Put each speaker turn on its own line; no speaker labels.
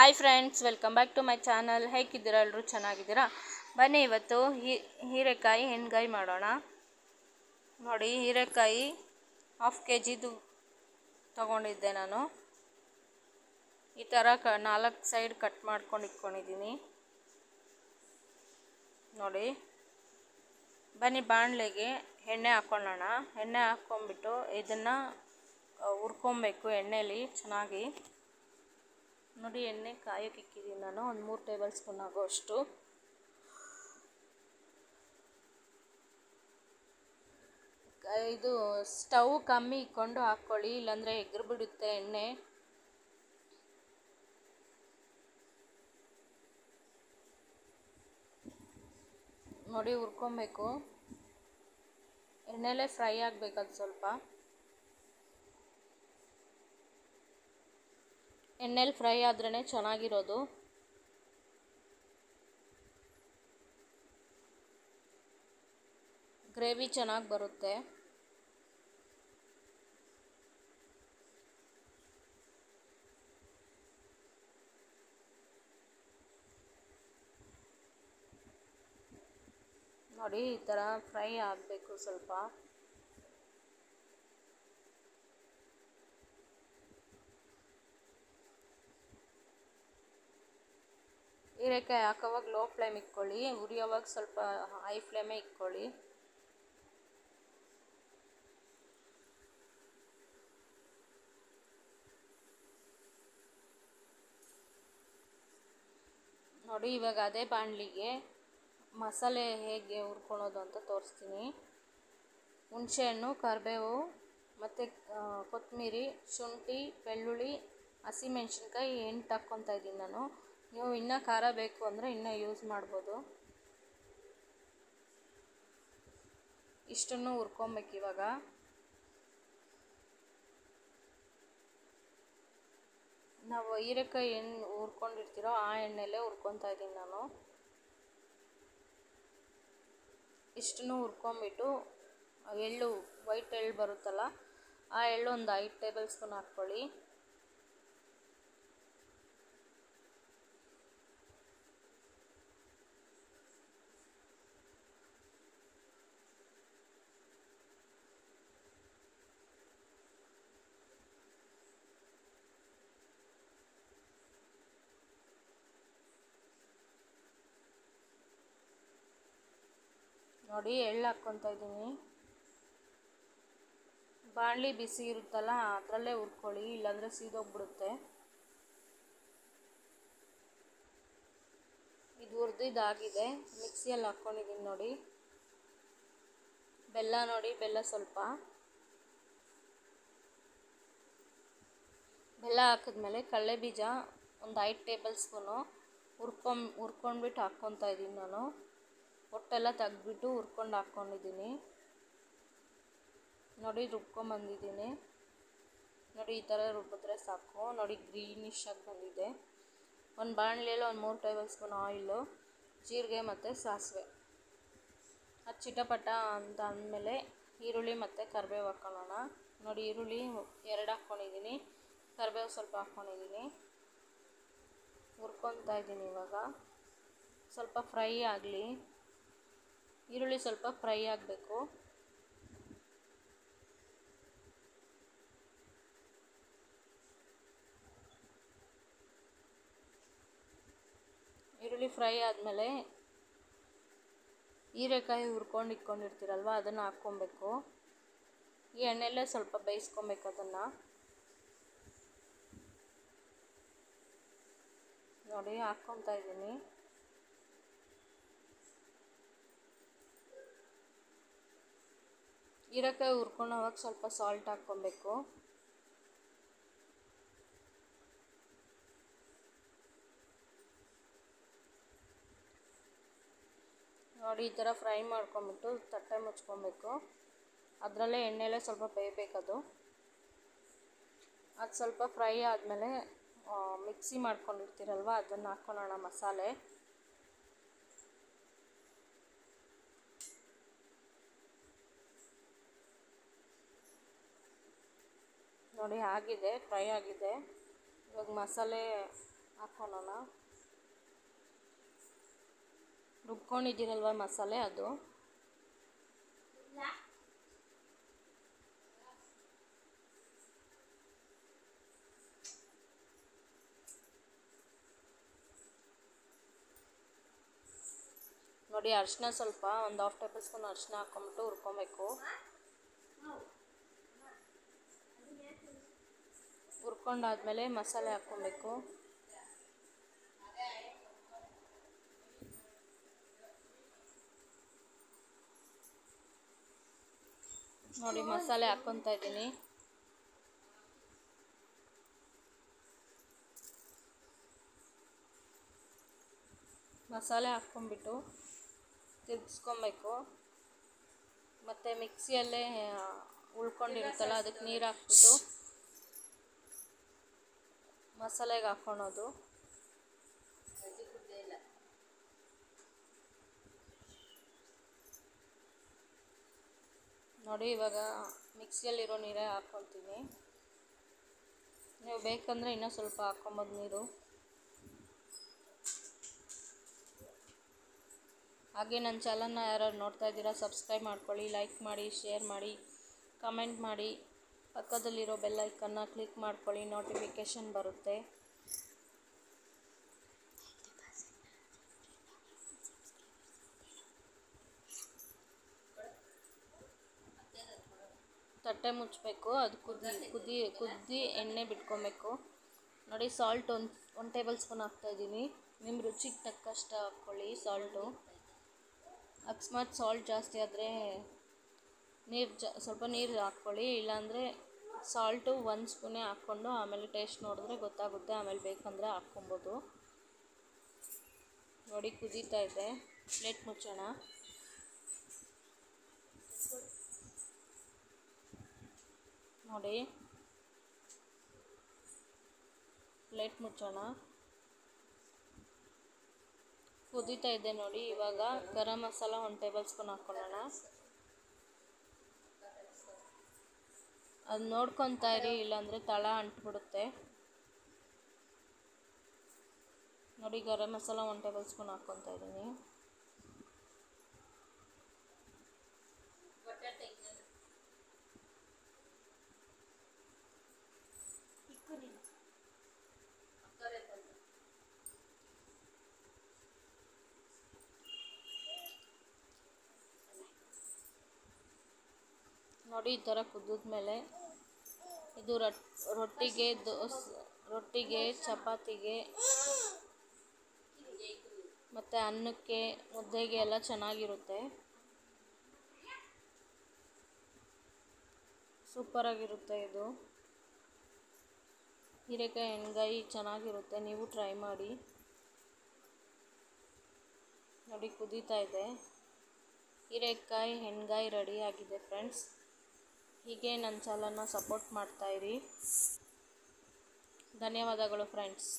Hi friends welcome back to my channel ಹೇಗಿದ್ದೀರಾ? ಎಲ್ಲರೂ ಚೆನ್ನಾಗಿದ್ದೀರಾ? ಬನ್ನಿ ಇವತ್ತು ಹೀ- ಹೀರೆಕಾಯಿ ಹೆಣ್ಗಾಯಿ ಮಾಡೋಣ. ನೋಡಿ, ಹೀರೆಕಾಯಿ ಹಾಫ್ ಕೆ ಜಿದು ತೊಗೊಂಡಿದ್ದೆ ನಾನು. ಈ ಥರ ಕ, ನಾಲ್ಕು ಸೈಡ್ ಕಟ್ ಮಾಡ್ಕೊಂಡು ಇಟ್ಕೊಂಡಿದ್ದೀನಿ. ನೋಡಿ. ಬನ್ನಿ, ಬಾಣಲೆಗೆ ಎಣ್ಣೆ ಹಾಕ್ಕೊಳ್ಳೋಣ ಎಣ್ಣೆ ಹಾಕ್ಕೊಂಬಿಟ್ಟು ಇದನ್ನು ಹುರ್ಕೊಬೇಕು ಎಣ್ಣೆಲಿ ಚೆನ್ನಾಗಿ. ನೋಡಿ ಎಣ್ಣೆ ಕಾಯೋಕೆ ಇಕ್ಕಿದ್ದೀನಿ ನಾನು. ಒಂದು ಮೂರು ಟೇಬಲ್ ಸ್ಪೂನ್ ಆಗೋ ಅಷ್ಟು. ಇದು ಸ್ಟವ್ ಕಮ್ಮಿ ಇಕ್ಕೊಂಡು ಹಾಕ್ಕೊಳ್ಳಿ, ಇಲ್ಲಾಂದರೆ ಎಗ್ರು ಬಿಡುತ್ತೆ ಎಣ್ಣೆ. ನೋಡಿ ಹುರ್ಕೊಬೇಕು. ಎಣ್ಣೆಲೇ ಫ್ರೈ ಆಗಬೇಕದು ಸ್ವಲ್ಪ. ಎಣ್ಣೆಲಿ ಫ್ರೈ ಆದ್ರೇ ಚೆನ್ನಾಗಿರೋದು. ಗ್ರೇವಿ ಚೆನ್ನಾಗಿ ಬರುತ್ತೆ. ನೋಡಿ ಈ ಥರ ಫ್ರೈ ಆಗಬೇಕು ಸ್ವಲ್ಪ. ಹೀರೆಕಾಯಿ ಹಾಕೋವಾಗ ಲೋ ಫ್ಲೇಮ್ ಇಟ್ಕೊಳ್ಳಿ, ಉರಿಯೋವಾಗ ಸ್ವಲ್ಪ ಹೈ ಫ್ಲೇಮೇ ಇಟ್ಕೊಳ್ಳಿ. ನೋಡಿ ಇವಾಗ ಅದೇ ಬಾಣಲಿಗೆ ಮಸಾಲೆ ಹೇಗೆ ಹುರ್ಕೊಳ್ಳೋದು ಅಂತ ತೋರಿಸ್ತೀನಿ. ಹುಣಸೆಹಣ್ಣು, ಕರಿಬೇವು, ಮತ್ತು ಕೊತ್ತಂಬರಿ ಶುಂಠಿ, ಬೆಳ್ಳುಳ್ಳಿ, ಹಸಿಮೆಣ್ಸಿನ್ಕಾಯಿ, ಎಂಟು ಹಾಕ್ಕೊತಾ ಇದ್ದೀನಿ ನಾನು. ನೀವು ಇನ್ನೂ ಖಾರ ಬೇಕು ಅಂದರೆ ಇನ್ನೂ ಯೂಸ್ ಮಾಡ್ಬೋದು. ಇಷ್ಟನ್ನು ಹುರ್ಕೊಬೇಕು ಇವಾಗ. ನಾವು ಹೀರೆಕಾಯಿ ಎಣ್ಣೆ ಹುರ್ಕೊಂಡಿರ್ತೀರೋ ಆ ಎಣ್ಣೆಲ್ಲೇ ಹುರ್ಕೊತಾ ಇದ್ದೀನಿ ನಾನು. ಇಷ್ಟನ್ನು ಹುರ್ಕೊಂಬಿಟ್ಟು ಎಳ್ಳು ವೈಟ್ ಎಳ್ಳು ಬರುತ್ತಲ್ಲ, ಆ ಎಳ್ಳು ಒಂದು ಐದು ಟೇಬಲ್ ಸ್ಪೂನ್ ಹಾಕ್ಕೊಳ್ಳಿ. ನೋಡಿ ಎಳ್ಳು ಹಾಕ್ಕೊತಾ ಇದ್ದೀನಿ. ಬಾಣಲಿ ಬಿಸಿ ಇರುತ್ತಲ್ಲ, ಅದರಲ್ಲೇ ಹುರ್ಕೊಳ್ಳಿ, ಇಲ್ಲಾಂದರೆ ಸೀದೋಗ್ಬಿಡುತ್ತೆ. ಇದು ಹುರಿದಿದ್ದಾಗಿದೆ ಮಿಕ್ಸಿಯಲ್ಲಿ ಹಾಕ್ಕೊಂಡಿದ್ದೀನಿ ನೋಡಿ. ಬೆಲ್ಲ ನೋಡಿ, ಬೆಲ್ಲ ಸ್ವಲ್ಪ. ಬೆಲ್ಲ ಹಾಕಿದ್ಮೇಲೆ ಕಡಲೆ ಬೀಜ ಒಂದು ಐದು ಟೇಬಲ್ ಸ್ಪೂನು ಹುರ್ಕೊಂಡ್, ಹುರ್ಕೊಂಡ್ಬಿಟ್ಟು ಹಾಕ್ಕೊತಾ ಇದ್ದೀನಿ ನಾನು. ಹೊಟ್ಟೆಲ್ಲ ತೆಗ್ದ್ಬಿಟ್ಟು ಹುರ್ಕೊಂಡು ಹಾಕ್ಕೊಂಡಿದ್ದೀನಿ. ನೋಡಿ ರುಬ್ಕೊಂಬಂದಿದ್ದೀನಿ ನೋಡಿ ಈ ಥರ ರುಬ್ಬಿದ್ರೆ ಸಾಕು. ನೋಡಿ ಗ್ರೀನಿಶ್ ಆಗಿ ಬಂದಿದೆ. ಒಂದು ಬಾಣಲೆಯಲ್ಲಿ ಒಂದು ಮೂರು ಟೇಬಲ್ ಸ್ಪೂನ್ ಆಯಿಲು, ಜೀರಿಗೆ ಮತ್ತು ಸಾಸಿವೆ. ಅದು ಚಿಟಪಟ ಅಂತ ಅಂದಮೇಲೆ ಈರುಳ್ಳಿ ಮತ್ತು ಕರಿಬೇವು ಹಾಕ್ಕೊಳ್ಳೋಣ ನೋಡಿ ಈರುಳ್ಳಿ ಎರಡು ಹಾಕ್ಕೊಂಡಿದ್ದೀನಿ ಕರಿಬೇವು ಸ್ವಲ್ಪ ಹಾಕ್ಕೊಂಡಿದ್ದೀನಿ ಹುರ್ಕೊತಾ ಇದ್ದೀನಿ ಇವಾಗ. ಸ್ವಲ್ಪ ಫ್ರೈ ಆಗಲಿ. ಈರುಳ್ಳಿ ಸ್ವಲ್ಪ ಫ್ರೈ ಆಗಬೇಕು. ಈರುಳ್ಳಿ ಫ್ರೈ ಆದಮೇಲೆ ಹೀರೆಕಾಯಿ ಹುರ್ಕೊಂಡು ಇಟ್ಕೊಂಡಿರ್ತೀರಲ್ವ, ಅದನ್ನು ಹಾಕ್ಕೊಬೇಕು. ಈ ಎಣ್ಣೆಲ್ಲೇ ಸ್ವಲ್ಪ ಬೇಯಿಸ್ಕೊಬೇಕು ಅದನ್ನು. ನೋಡಿ ಹಾಕ್ಕೊತಾ ಇದ್ದೀನಿ. ಹೀರೆಕಾಯಿ ಅವಾಗ ಸ್ವಲ್ಪ ಸಾಲ್ಟ್ ಹಾಕ್ಕೊಬೇಕು. ನೋಡಿ, ಈ ಥರ ಫ್ರೈ ಮಾಡ್ಕೊಂಬಿಟ್ಟು ತಟ್ಟೆ ಮುಚ್ಕೊಬೇಕು. ಅದರಲ್ಲೇ ಎಣ್ಣೆಲೇ ಸ್ವಲ್ಪ ಬೇಯಬೇಕದು. ಅದು ಸ್ವಲ್ಪ ಫ್ರೈ ಆದಮೇಲೆ ಮಿಕ್ಸಿ ಮಾಡ್ಕೊಂಡಿರ್ತೀರಲ್ವ, ಅದನ್ನು ಹಾಕ್ಕೊಳ್ಳೋಣ ಮಸಾಲೆ. ನೋಡಿ, ಆಗಿದೆ, ಫ್ರೈ ಆಗಿದೆ. ಇವಾಗ ಮಸಾಲೆ ಹಾಕ್ಕೊಳ್ಳೋಣ ರುಬ್ಕೊಂಡಿದ್ದೀರಲ್ವ ಮಸಾಲೆ ಅದು? ನೋಡಿ, ಅರಿಶಿನ ಸ್ವಲ್ಪ ಒಂದು ಹಾಫ್ ಟೇಬಲ್ ಸ್ಪೂನ್ ಅರಿಶಿನ ಹಾಕ್ಕೊಂಬಿಟ್ಟು ಹುರ್ಕೊಬೇಕು. ಹುರ್ಕೊಂಡಾದ್ಮೇಲೆ ಮಸಾಲೆ ಹಾಕ್ಕೊಬೇಕು. ನೋಡಿ, ಮಸಾಲೆ ಹಾಕ್ಕೊತಾ ಇದ್ದೀನಿ. ಮಸಾಲೆ ಹಾಕ್ಕೊಂಬಿಟ್ಟು ತಿರ್ಗಿಸ್ಕೊಬೇಕು. ಮತ್ತು ಮಿಕ್ಸಿಯಲ್ಲೇ ಉಳ್ಕೊಂಡಿರುತ್ತಲ್ಲ, ಅದಕ್ಕೆ ನೀರು ಹಾಕ್ಬಿಟ್ಟು ಮಸಾಲೆಗೆ ಹಾಕ್ಕೊಳೋದು. ನೋಡಿ ಇವಾಗ ಮಿಕ್ಸಿಯಲ್ಲಿರೋ ನೀರೇ ಹಾಕ್ಕೊಳ್ತೀನಿ. ನೀವು ಬೇಕಂದರೆ ಇನ್ನೂ ಸ್ವಲ್ಪ ಹಾಕ್ಕೊಂಬೋದು ನೀರು. ಹಾಗೆ ನನ್ನ ಚಾನಲ್ನ ಯಾರು ನೋಡ್ತಾ ಇದ್ದೀರಾ, ಸಬ್ಸ್ಕ್ರೈಬ್ ಮಾಡ್ಕೊಳ್ಳಿ, ಲೈಕ್ ಮಾಡಿ, ಶೇರ್ ಮಾಡಿ, ಕಮೆಂಟ್ ಮಾಡಿ. ಪಕ್ಕದಲ್ಲಿರೋ ಬೆಲ್ ಐಕನ್ನ ಕ್ಲಿಕ್ ಮಾಡ್ಕೊಳ್ಳಿ ನೋಟಿಫಿಕೇಶನ್ ಬರುತ್ತೆ. ತಟ್ಟೆ ಮುಚ್ಚಬೇಕು, ಅದು ಕುದಿ ಕುದಿ ಕುದಿ ಎಣ್ಣೆ ಬಿಟ್ಕೊಬೇಕು. ನೋಡಿ ಸಾಲ್ಟ್ ಒಂದು ಒನ್ ಟೇಬಲ್ ಸ್ಪೂನ್ ಹಾಕ್ತಾಯಿದ್ದೀನಿ ನಿಮ್ಮ ರುಚಿಗೆ ತಕ್ಕಷ್ಟು ಹಾಕ್ಕೊಳ್ಳಿ ಸಾಲ್ಟು ಅಕಸ್ಮಾತ್ ಸಾಲ್ಟ್ ಜಾಸ್ತಿ ಆದರೆ ನೀರು ಜ, ಸ್ವಲ್ಪ ನೀರು ಹಾಕ್ಕೊಳ್ಳಿ, ಇಲ್ಲಾಂದರೆ ಸಾಲ್ಟು ಒಂದು ಸ್ಪೂನೇ ಹಾಕ್ಕೊಂಡು ಆಮೇಲೆ ಟೇಸ್ಟ್ ನೋಡಿದ್ರೆ ಗೊತ್ತಾಗುತ್ತೆ, ಆಮೇಲೆ ಬೇಕಂದರೆ ಹಾಕ್ಕೊಬೋದು. ನೋಡಿ, ಕುದೀತಾ ಇದೆ, ಪ್ಲೇಟ್ ಮುಚ್ಚೋಣ. ನೋಡಿ, ಪ್ಲೇಟ್ ಮುಚ್ಚೋಣ. ಕುದೀತಾ ಇದೆ ನೋಡಿ, ಇವಾಗ ಗರಂ ಮಸಾಲ ಒಂದು ಟೇಬಲ್ ಸ್ಪೂನ್ ಹಾಕ್ಕೊಳ್ಳೋಣ. ಅದು ನೋಡ್ಕೊತಾ ಇರಿ ಇಲ್ಲಾಂದರೆ ತಳ ಅಂಟ್ಬಿಡುತ್ತೆ. ನೋಡಿ ಗರಂ ಮಸಾಲ ಒಂದು ಟೇಬಲ್ ಸ್ಪೂನ್ ಇದ್ದೀನಿ ನೋಡಿ, ಈ ಥರ ಕುದ್ದಿದ್ಮೇಲೆ ಇದು ರೊಟ್ ರೊಟ್ಟಿಗೆ ದೋಸೆ, ರೊಟ್ಟಿಗೆ, ಚಪಾತಿಗೆ ಮತ್ತು ಅನ್ನಕ್ಕೆ, ಮುದ್ದೆಗೆ ಎಲ್ಲ ಚೆನ್ನಾಗಿರುತ್ತೆ. ಸೂಪರಾಗಿರುತ್ತೆ ಇದು. ಹೀರೆಕಾಯಿ, ಎಣ್ಗಾಯಿ ಚೆನ್ನಾಗಿರುತ್ತೆ, ನೀವು ಟ್ರೈ ಮಾಡಿ. ನೋಡಿ, ಕುದೀತಾ ಇದೆ. ಹೀರೆಕಾಯಿ ಹೆಣ್ಗಾಯಿ ರೆಡಿ ಆಗಿದೆ ಫ್ರೆಂಡ್ಸ್ ಹೀಗೆ ನನ್ನ ಚಾನಲ್ನ ಸಪೋರ್ಟ್ ಮಾಡ್ತಾಯಿರಿ ಧನ್ಯವಾದಗಳು ಫ್ರೆಂಡ್ಸ್